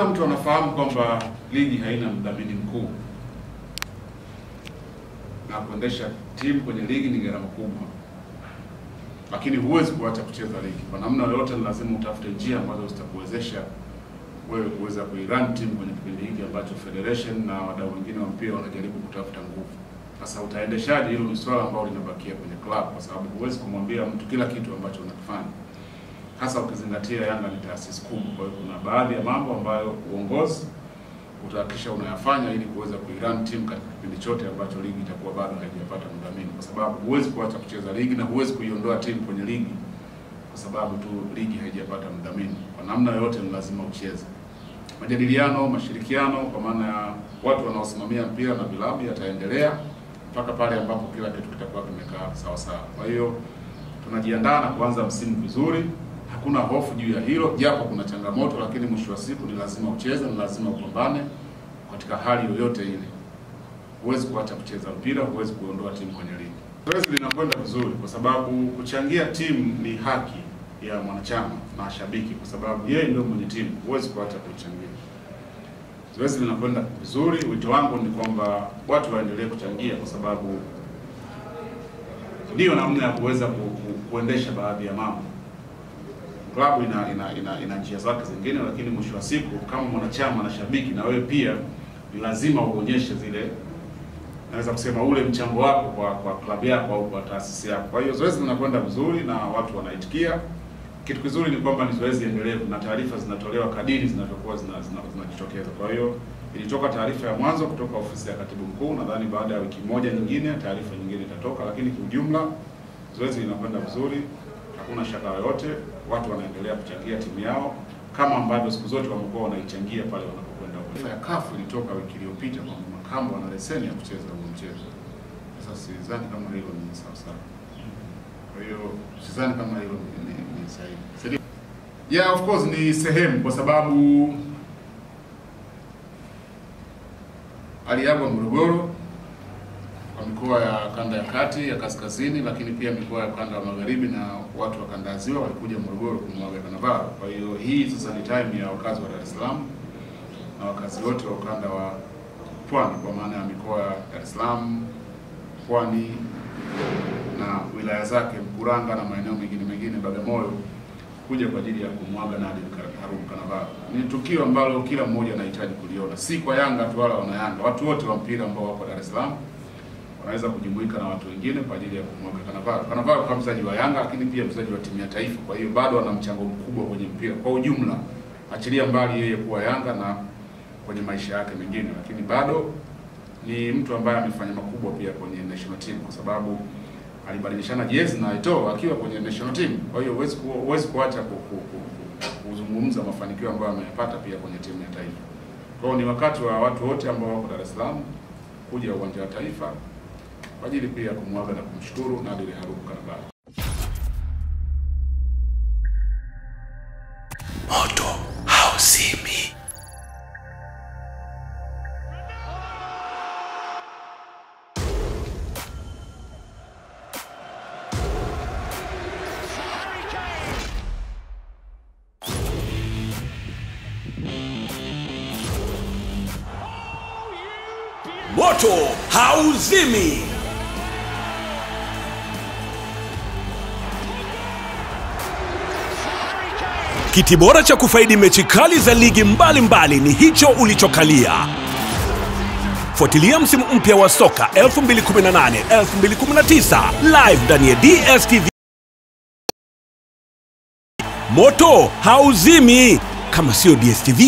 Kila mtu anafahamu kwamba ligi haina mdhamini mkuu, na kuendesha timu kwenye ligi ni gharama kubwa, lakini huwezi kuacha kucheza ligi kwa namna yoyote. Ni lazima utafute njia ambazo zitakuwezesha wewe kuweza kuirun timu kwenye kipindi hiki ambacho federation na wadau wengine wa mpira wanajaribu kutafuta nguvu. Sasa utaendeshaje? Hilo ni swala ambalo linabakia kwenye club, kwa sababu huwezi kumwambia mtu kila kitu ambacho unakifanya, hasa ukizingatia Yanga ni taasisi kubwa. Kwa hiyo kuna baadhi ya mambo ambayo uongozi utahakikisha unayafanya ili kuweza kuirun timu katika kipindi chote ambacho ligi itakuwa bado haijapata mdhamini, kwa sababu huwezi kuacha kucheza ligi na huwezi kuiondoa timu kwenye ligi kwa sababu tu ligi haijapata mdhamini. Kwa namna yoyote ni lazima ucheze. Majadiliano, mashirikiano kwa maana ya watu wanaosimamia mpira na vilabu yataendelea mpaka pale ambapo kila kitu kitakuwa kimekaa sawa sawa. Kwa hiyo tunajiandaa na kuanza msimu vizuri, hakuna hofu juu ya hilo, japo kuna changamoto, lakini mwisho wa siku ni lazima ucheze, ni lazima upambane katika hali yoyote ile. Huwezi kuacha kucheza mpira, huwezi kuondoa timu kwenye ligi. Zoezi linakwenda vizuri kwa sababu kuchangia timu ni haki ya mwanachama na shabiki, kwa sababu yeye ndio mwenye timu, huwezi kuacha kuichangia. Zoezi linakwenda vizuri. Wito wangu ni kwamba watu waendelee kuchangia, kwa sababu ndiyo namna ya kuweza ku, ku, kuendesha baadhi ya mambo. Klabu ina ina, ina, ina njia zake zingine, lakini mwisho wa siku kama mwanachama na shabiki, na wewe pia ni lazima uonyeshe zile naweza kusema ule mchango wako kwa kwa klabu yako au kwa taasisi yako. Kwa hiyo zoezi linakwenda vizuri na watu wanaitikia. Kitu kizuri ni kwamba ni zoezi endelevu na taarifa zinatolewa kadiri zinavyokuwa zinajitokeza zina, zina kwa hiyo ilitoka taarifa ya mwanzo kutoka ofisi ya katibu mkuu, nadhani baada ya wiki moja nyingine taarifa nyingine itatoka, lakini kiujumla zoezi linakwenda vizuri, hakuna shaka yoyote. Watu wanaendelea kuchangia timu yao kama ambavyo siku zote wamekuwa wanaichangia pale wanapokwenda. Ya kafu ilitoka wiki iliyopita kwamba Makambo ana leseni ya kucheza huo mchezo. Sasa sidhani kama hilo ni sawa sawa. Kwa hiyo sidhani kama hilo ni, ni sahihi. Yeah, of course ni sehemu kwa sababu aliagwa Morogoro kwa mikoa ya kanda ya kati ya kaskazini, lakini pia mikoa ya kanda ya magharibi na watu wa kanda ya ziwa walikuja Morogoro kumwaga Kanavaro. Kwa hiyo hii sasa ni time ya wakazi wa Dar es Salaam na wakazi wote wa ukanda wa pwani kwa maana ya mikoa ya Dar es Salaam, Pwani na wilaya zake Mkuranga na maeneo mengine mengine Bagamoyo kuja kwa ajili ya kumwaga Nadir Karume Kanavaro. Ni tukio ambalo kila mmoja anahitaji kuliona, si kwa Yanga tu wala wana Yanga, watu wote wa mpira ambao wako Dar es Salaam wanaweza kujumuika na watu wengine kwa ajili ya kumwaga Cannavaro. Cannavaro kama mchezaji wa Yanga, lakini pia mchezaji wa timu ya taifa, kwa hiyo bado ana mchango mkubwa kwenye mpira kwa ujumla, achilia mbali yeye kuwa Yanga na kwenye maisha yake mengine, lakini bado ni mtu ambaye amefanya makubwa pia kwenye national team, kwa sababu alibadilishana jezi na Eto'o akiwa kwenye national team. Kwa hiyo huwezi huwezi kuacha kuzungumza mafanikio ambayo ameyapata pia kwenye timu ya taifa. Kwa hiyo ni wakati wa watu wote ambao wako Dar es Salaam kuja uwanja wa Taifa kwa ajili pia ya kumwaga na kumshukuru Nadir Karume Cannavaro. Moto hauzimi. Moto hauzimi. Kiti bora cha kufaidi mechi kali za ligi mbalimbali mbali ni hicho ulichokalia. Fuatilia msimu mpya wa soka 2018 2019 live ndani ya DStv. Moto hauzimi. Kama sio DStv,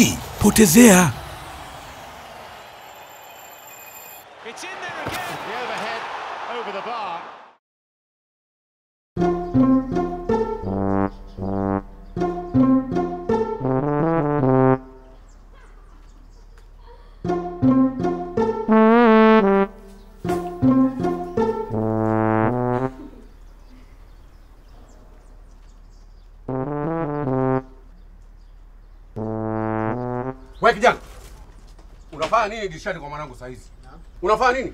potezea. Wewe kijana. Unafanya nini dirishani kwa mwanangu saa hizi? Unafanya nini?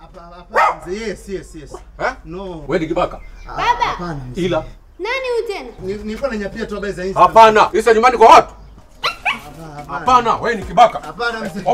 Hapa hapa mzee. Yes, yes, yes. Eh? No. Wewe ni kibaka. Baba. Hapana. Ila Nani huyu tena? Ni- Nilikuwa nanyapia tu habari za Insta. hapana. Isa nyumbani kwa watu. Hapana, wewe ni kibaka. Hapana mzee.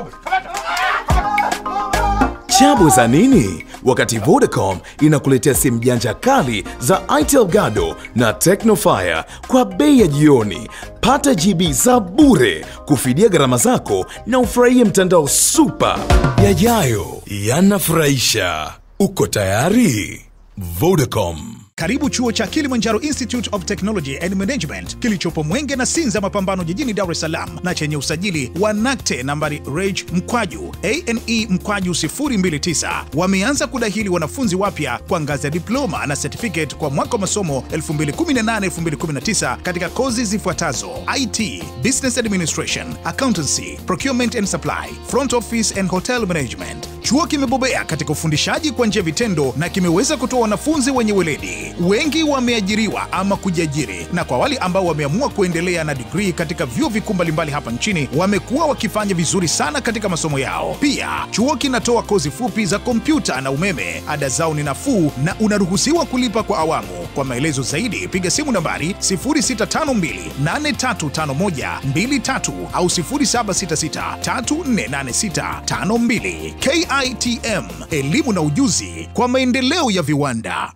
Chabu za nini? Wakati Vodacom inakuletea simu janja kali za Itel Gado na Tecnofire kwa bei ya jioni. Pata GB za bure kufidia gharama zako na ufurahie mtandao super. Yajayo yanafurahisha. Uko tayari? Vodacom. Karibu chuo cha Kilimanjaro Institute of Technology and Management kilichopo Mwenge na Sinza Mapambano jijini Dar es Salaam na chenye usajili wa NACTE nambari reg mkwaju ane mkwaju 029 wameanza kudahili wanafunzi wapya kwa ngazi ya diploma na certificate kwa mwaka wa masomo 2018-2019 katika kozi zifuatazo: IT, Business Administration, Accountancy, Procurement and Supply, Front Office and Hotel Management. Chuo kimebobea katika ufundishaji kwa njia vitendo na kimeweza kutoa wanafunzi wenye weledi. Wengi wameajiriwa ama kujiajiri, na kwa wale ambao wameamua kuendelea na digrii katika vyuo vikuu mbalimbali hapa nchini wamekuwa wakifanya vizuri sana katika masomo yao. Pia chuo kinatoa kozi fupi za kompyuta na umeme. Ada zao ni nafuu na unaruhusiwa kulipa kwa awamu. Kwa maelezo zaidi piga simu nambari 0652835123 au 0766348652. KITM, elimu na ujuzi kwa maendeleo ya viwanda.